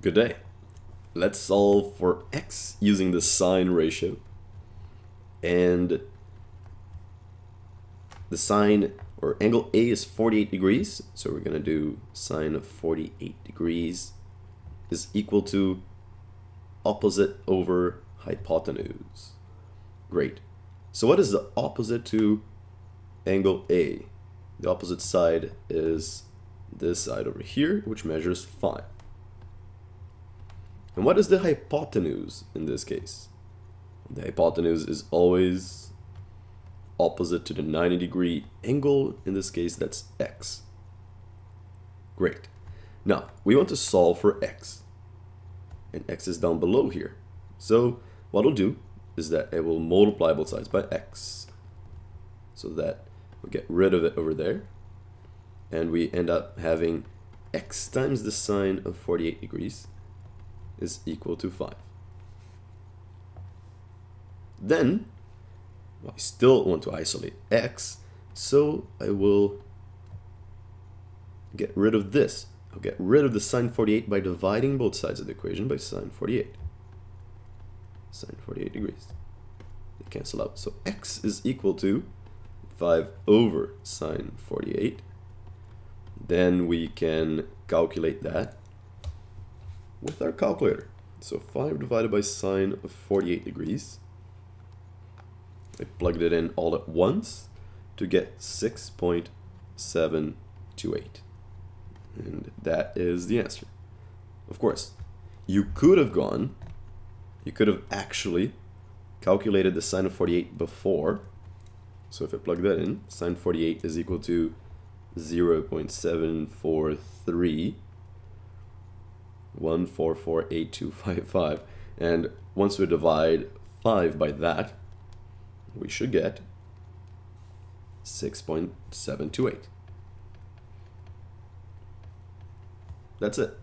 Good day. Let's solve for x using the sine ratio. And the sine or angle A is 48 degrees. So we're going to do sine of 48 degrees is equal to opposite over hypotenuse. Great. So what is the opposite to angle A? The opposite side is this side over here, which measures 5. And what is the hypotenuse in this case? The hypotenuse is always opposite to the 90 degree angle. In this case, that's x. Great. Now, we want to solve for x. And x is down below here. So what I'll do is that I will multiply both sides by x. So that we get rid of it over there. And we end up having x times the sine of 48 degrees is equal to 5. Then, I still want to isolate x, so I will get rid of this. I'll get rid of the sine 48 by dividing both sides of the equation by sine 48. Sine 48 degrees. They cancel out. So x is equal to 5 over sine 48. Then we can calculate that with our calculator. So 5 divided by sine of 48 degrees. I plugged it in all at once to get 6.728. And that is the answer. Of course, you could have gone, you could have actually calculated the sine of 48 before. So if I plug that in, sine 48 is equal to 0 0.743 1448255 and once we divide 5 by that we should get 6.728 that's it